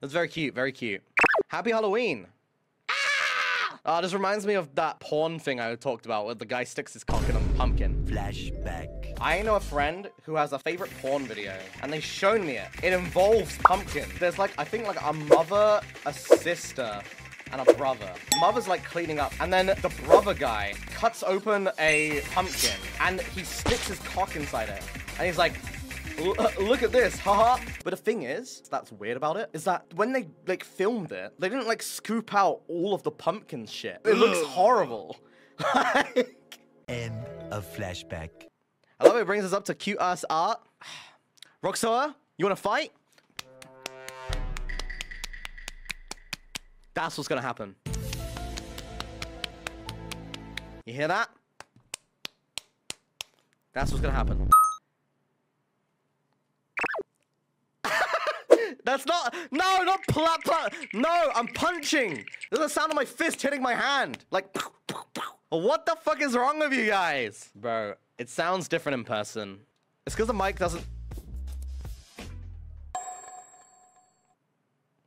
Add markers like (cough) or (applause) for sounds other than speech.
That's very cute, very cute. Happy Halloween. Ah, this reminds me of that porn thing I talked about where the guy sticks his cock in a pumpkin. Flashback. I know a friend who has a favorite porn video, and they've shown me it. It involves pumpkin. There's like, I think like a mother, a sister, and a brother. Mother's like cleaning up, and then the brother guy cuts open a pumpkin, and he sticks his cock inside it. And he's like, "L- uh, Uh, look at this, haha. But the thing is, that's weird about it, is that when they like filmed it, they didn't like scoop out all of the pumpkin shit. It looks horrible. (laughs) Like- End of flashback. I love it brings us up to cute ass art. (sighs) Roxoa, you wanna fight? That's what's gonna happen. You hear that? That's what's gonna happen. That's not. No, not plap plap. No, I'm punching. There's the sound of my fist hitting my hand. Like. What the fuck is wrong with you guys? Bro, it sounds different in person. It's because the mic doesn't.